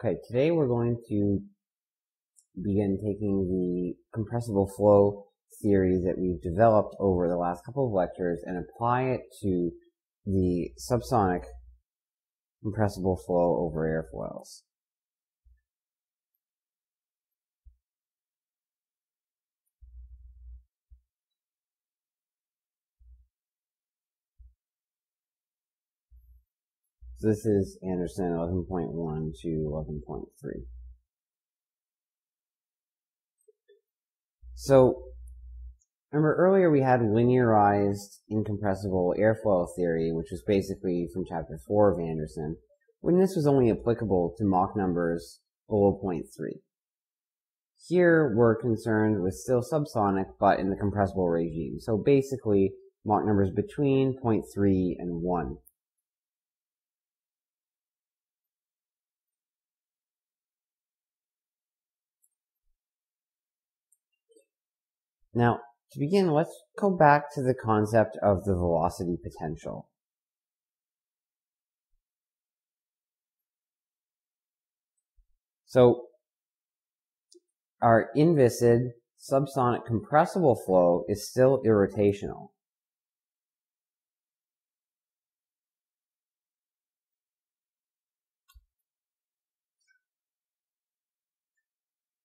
Okay, today we're going to begin taking the compressible flow theory that we've developed over the last couple of lectures and apply it to the subsonic compressible flow over airfoils. So this is Anderson 11.1 to 11.3. So remember earlier we had linearized incompressible airfoil theory, which was basically from chapter 4 of Anderson, when this was only applicable to Mach numbers below 0.3. Here we're concerned with still subsonic, but in the compressible regime. So basically Mach numbers between 0.3 and 1. Now, to begin, let's go back to the concept of the velocity potential. So, our inviscid subsonic compressible flow is still irrotational.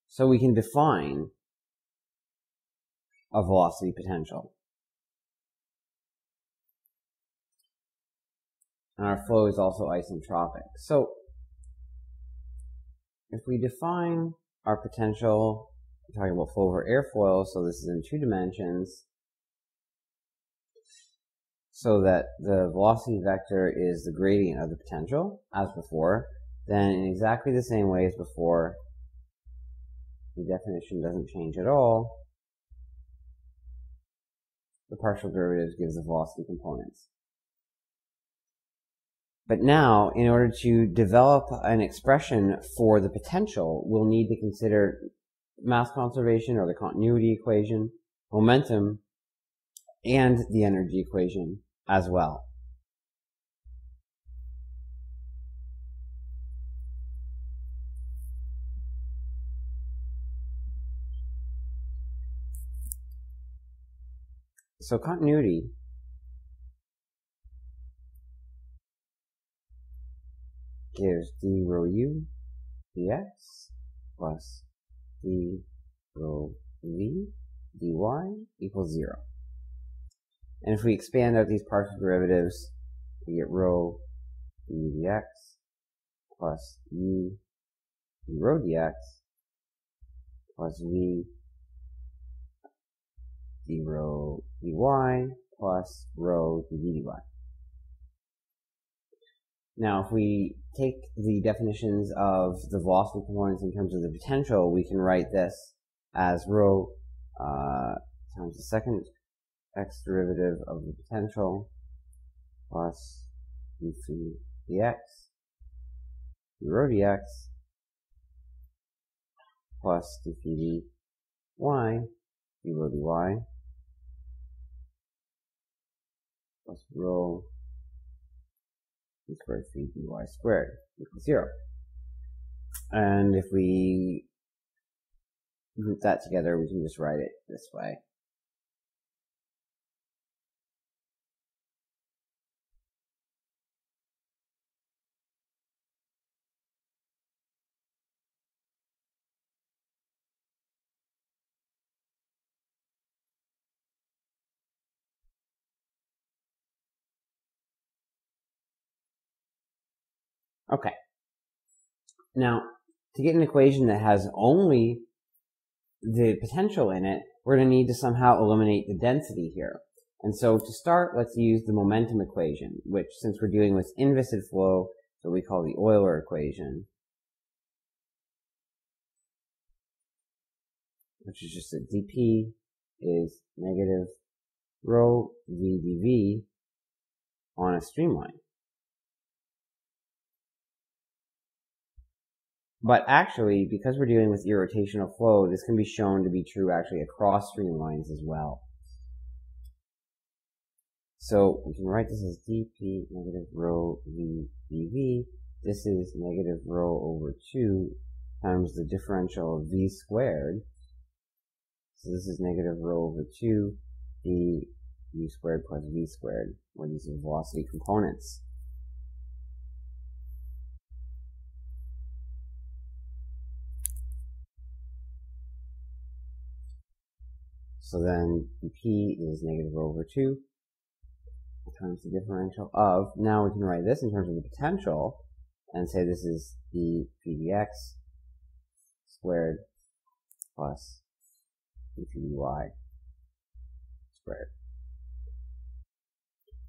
So we can define of velocity potential. And our flow is also isentropic. So if we define our potential, talking about flow over airfoil, so this is in two dimensions, so that the velocity vector is the gradient of the potential, as before, then in exactly the same way as before, the definition doesn't change at all, the partial derivatives gives the velocity components. But now, in order to develop an expression for the potential, we'll need to consider mass conservation or the continuity equation, momentum, and the energy equation as well. So continuity gives d rho u dx plus d rho v dy equals 0. And if we expand out these partial derivatives, we get rho d dx plus u d rho dx plus v d rho dy plus rho dv dy. Now, if we take the definitions of the velocity components in terms of the potential, we can write this as rho uh, times the second x derivative of the potential plus d3 dx d rho dx plus d dy d rho dy plus rho d squared c dy squared equals 0. And if we group that together, we can just write it this way. Okay. Now, to get an equation that has only the potential in it, we're going to need to somehow eliminate the density here. And so to start, let's use the momentum equation, which since we're dealing with inviscid flow, so we call the Euler equation, which is just that dp is negative rho v dv on a streamline. But actually, because we're dealing with irrotational flow, this can be shown to be true actually across streamlines as well. So we can write this as dp negative rho v dv this is negative rho over 2 times the differential of v squared. So this is negative rho over 2 d u squared plus v squared, where these are velocity components. So then p is negative over 2 times the differential of, now we can write this in terms of the potential and say this is the pdx squared plus dpdy squared.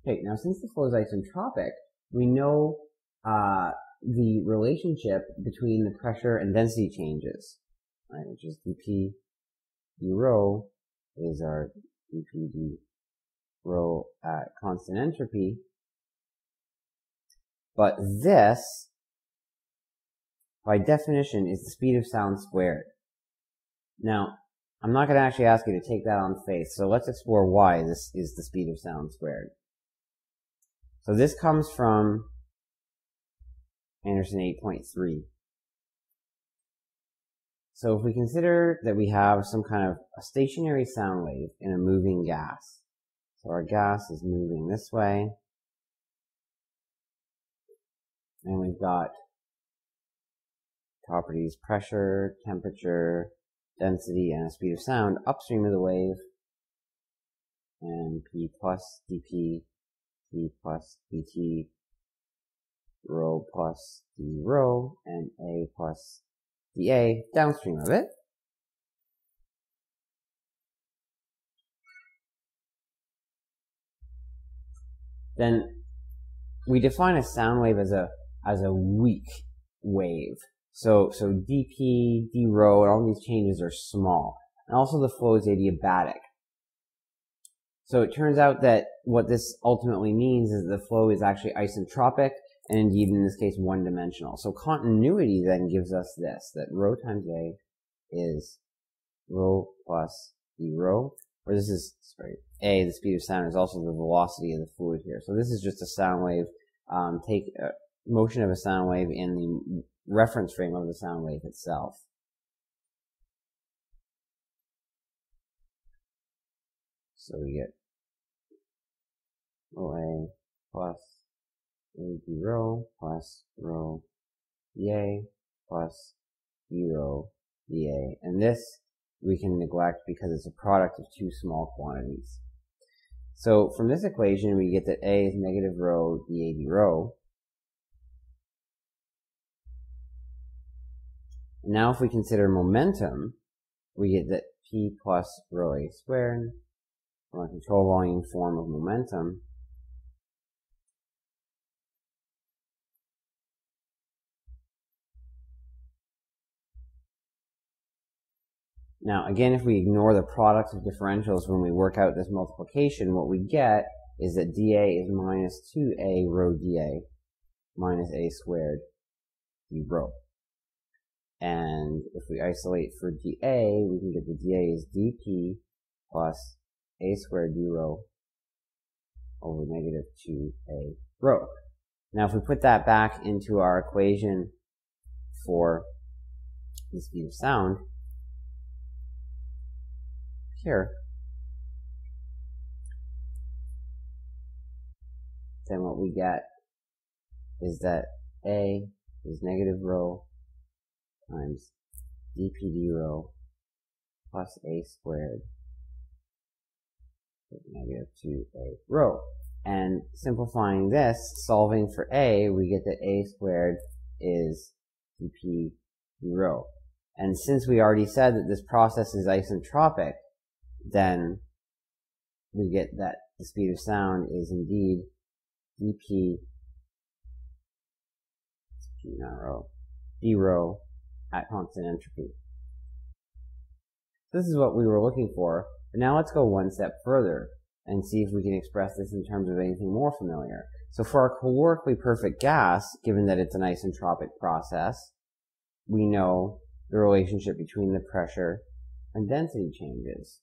Okay, now since the flow is isentropic, we know uh, the relationship between the pressure and density changes, right, which is dp d rho is our dp d rho at constant entropy. But this, by definition, is the speed of sound squared. Now, I'm not going to actually ask you to take that on faith, so let's explore why this is the speed of sound squared. So this comes from Anderson 8.3. So if we consider that we have some kind of a stationary sound wave in a moving gas, so our gas is moving this way. And we've got properties pressure, temperature, density, and speed of sound upstream of the wave. And P plus dP, P plus dt, rho plus d rho, and A plus dA downstream of it. then we define a sound wave as a as a weak wave. So so dp, d rho, and all these changes are small, and also the flow is adiabatic. So it turns out that what this ultimately means is the flow is actually isentropic, and indeed in this case one dimensional. So continuity then gives us this that rho times a is rho plus d rho, or this is sorry a, the speed of sound is also the velocity of the fluid here. So this is just a sound wave, um, take uh, motion of a sound wave in the reference frame of the sound wave itself. So we get OA plus AD rho plus rho dA plus D rho dA. And this we can neglect because it's a product of two small quantities. So from this equation, we get that A is negative rho dAd rho. Now if we consider momentum, we get that P plus rho A squared from a control volume form of momentum Now, again, if we ignore the product of differentials when we work out this multiplication, what we get is that dA is minus 2a rho dA minus a squared d rho. And if we isolate for dA, we can get the dA is dp plus a squared d rho over negative 2a rho. Now, if we put that back into our equation for the speed of sound, here, then what we get is that A is negative rho times dpd rho plus a squared negative 2a rho. And simplifying this, solving for a, we get that a squared is dp rho. And since we already said that this process is isentropic, then we get that the speed of sound is indeed dp p not rho d rho at constant entropy. This is what we were looking for, but now let's go one step further and see if we can express this in terms of anything more familiar. So for our calorically perfect gas, given that it's an isentropic process, we know the relationship between the pressure and density changes.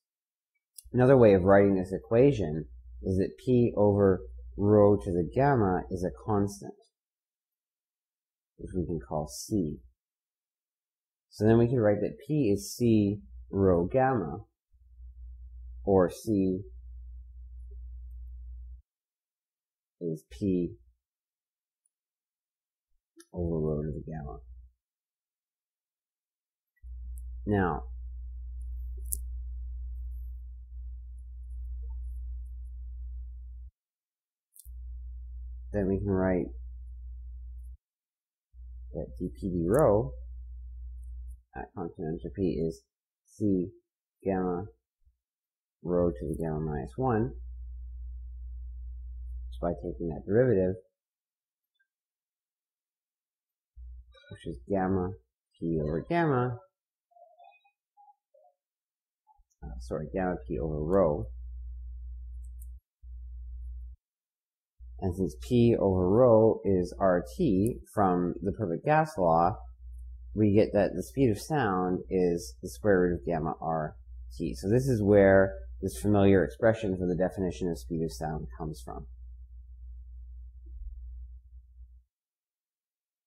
Another way of writing this equation is that P over rho to the gamma is a constant. which we can call C. So then we can write that P is C rho gamma, or C is P over rho to the gamma. Now, then we can write that dp rho at constant entropy is C gamma rho to the gamma minus 1 just by taking that derivative which is gamma p over gamma uh, sorry gamma p over rho And since P over rho is RT from the perfect gas law, we get that the speed of sound is the square root of gamma RT. So this is where this familiar expression for the definition of speed of sound comes from.